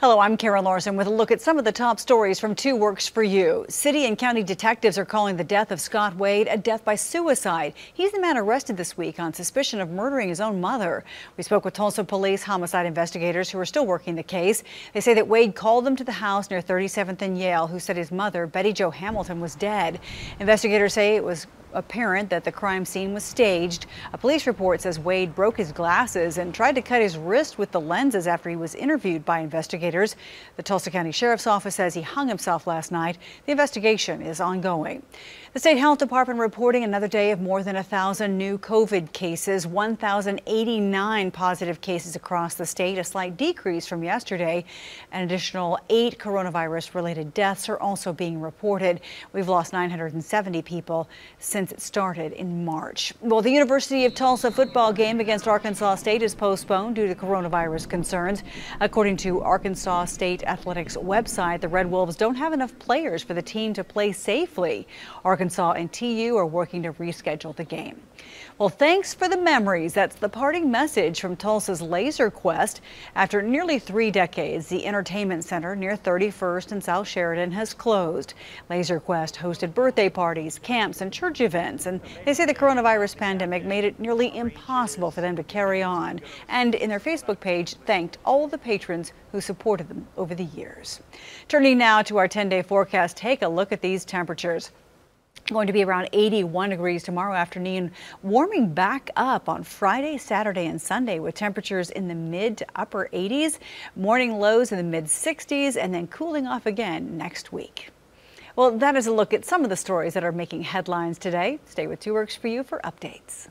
Hello, I'm Karen Larson with a look at some of the top stories from Two Works for You. City and county detectives are calling the death of Scott Wade a death by suicide. He's the man arrested this week on suspicion of murdering his own mother. We spoke with Tulsa police homicide investigators who are still working the case. They say that Wade called them to the house near 37th and Yale, who said his mother, Betty Jo Hamilton, was dead. Investigators say it was apparent that the crime scene was staged. A police report says Wade broke his glasses and tried to cut his wrist with the lenses after he was interviewed by investigators. The Tulsa County Sheriff's Office says he hung himself last night. The investigation is ongoing. The state health department reporting another day of more than a thousand new COVID cases, 1,089 positive cases across the state, a slight decrease from yesterday. An additional eight coronavirus related deaths are also being reported. We've lost 970 people since it started in March. Well, the University of Tulsa football game against Arkansas State is postponed due to coronavirus concerns. According to Arkansas State Athletics website, the Red Wolves don't have enough players for the team to play safely. Arkansas and TU are working to reschedule the game. Well, thanks for the memories. That's the parting message from Tulsa's Laser Quest. After nearly three decades, the entertainment center near 31st and South Sheridan has closed. Laser Quest hosted birthday parties, camps, and church events, and they say the coronavirus pandemic made it nearly impossible for them to carry on. And in their Facebook page, thanked all the patrons who supported them over the years. Turning now to our 10 day forecast, take a look at these temperatures. Going to be around 81 degrees tomorrow afternoon, warming back up on Friday, Saturday, and Sunday with temperatures in the mid to upper 80s, morning lows in the mid 60s, and then cooling off again next week. Well, that is a look at some of the stories that are making headlines today. Stay with Two Works for You for updates.